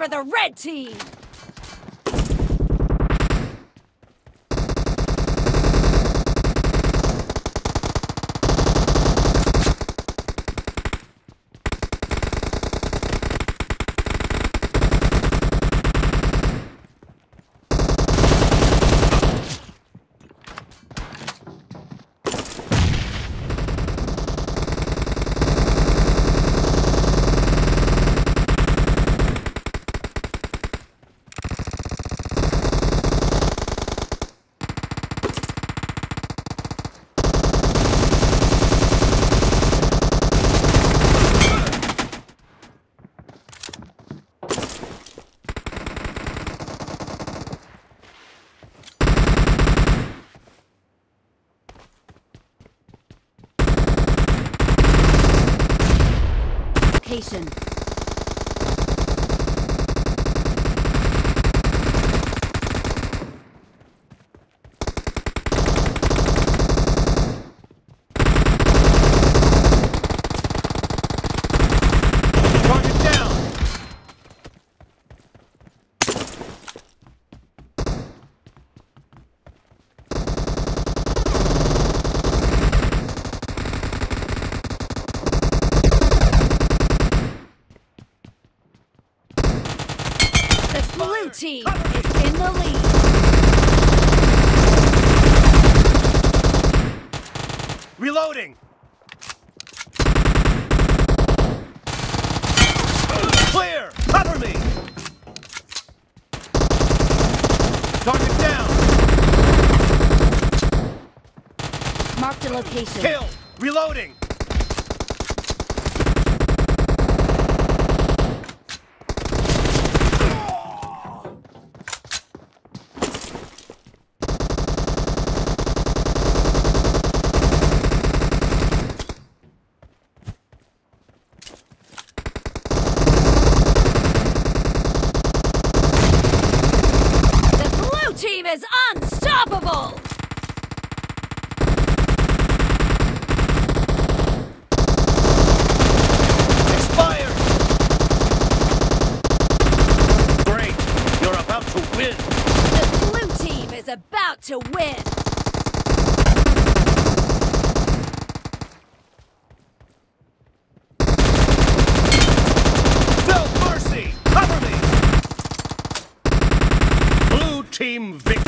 For the red team! Location. Target down! The blue team is in the lead. Reloading! Clear! Cover me! Target down! Marked a location. Kill! Reloading! to win! No mercy! Cover me! Blue team victory!